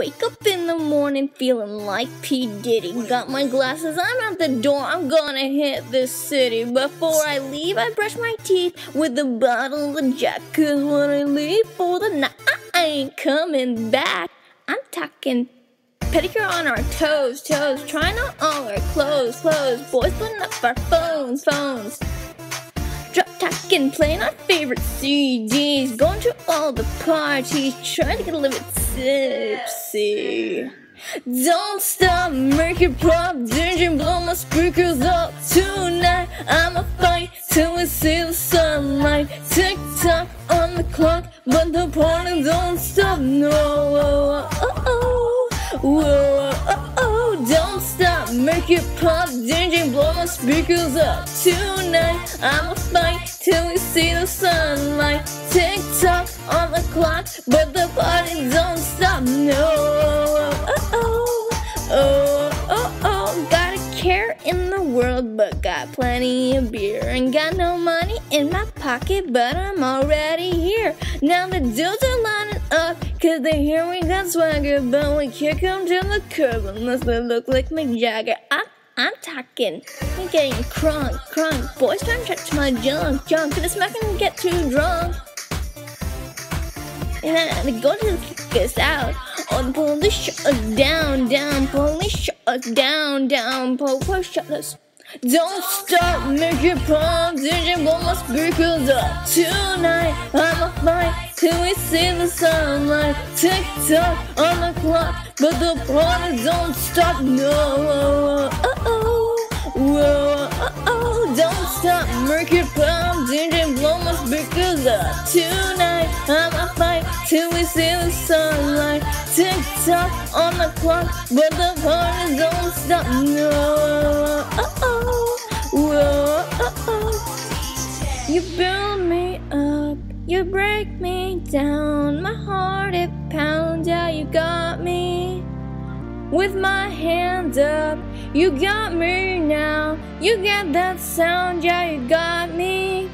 Wake up in the morning feeling like P. Diddy. Got my glasses, I'm out the door, I'm gonna hit this city. Before I leave, I brush my teeth with a bottle of Jack. Cause when I leave for the night, I ain't coming back. I'm talking pedicure on our toes, toes. Trying on all our clothes, clothes. Boys putting up our phones, phones. Drop talking, playing our favorite CDs, going to all the parties, trying to get a little bit tipsy. Don't stop, make it pop, DJ blow my speakers up tonight. I'ma fight till we see the sunlight. Tick tock on the clock, but the party don't stop. No, oh, oh, oh, it pop, DJ blow my speakers up tonight. I'ma fight till we see the sunlight. Tick tock on the clock, but the party don't stop. No, oh, oh, oh, oh, oh. Got a care in the world, but got plenty of beer. And got no money in my pocket, but I'm already here. Now the dudes are lining up, cause they hear we got swagger, but we can't come to the curb unless we look like Mick Jagger. I'm I'm talking. I'm getting crunk, crunk. Boys trying to touch my junk, junk. Cause I'm not gonna get too drunk. And then they go to kick us out. Oh, or the police shut us down, down. Police shut us down, down. Police shut us. Don't stop, make it pop. DJ my speakers up. Tonight, I'ma fight till we see the sunlight. Tick tock on the clock, but the party don't stop. No, oh, oh, whoa, oh, oh, don't stop, make it pop. DJ my speakers up. Tonight, I'ma fight till we see on the clock, but the party don't stop. No, oh, oh, whoa, oh, oh. You build me up, you break me down. My heart it pounds, yeah, you got me. With my hands up, you got me now. You get that sound, yeah, you got me.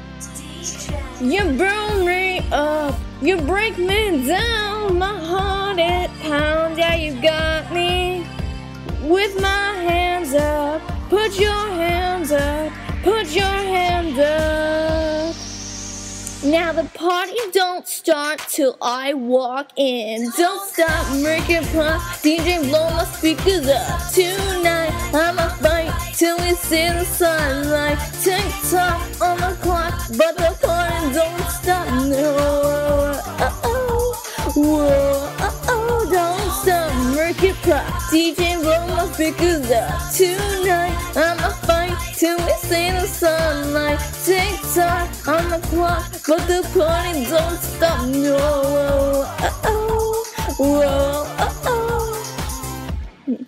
You build me up, you break me down. My heart it pounds, yeah, you got me. With my hands up, put your hands up, put your hands up. Now the party don't start till I walk in. Don't stop, make it pop. DJ blow my speakers up. Tonight I'ma fight till we see the sunlight. Whoa, oh, don't stop, make it pop. DJ blow my speakers up. Tonight I'ma fight till we see the sunlight. Tick tock on the clock, but the party don't stop. No, oh, oh, whoa, oh, oh.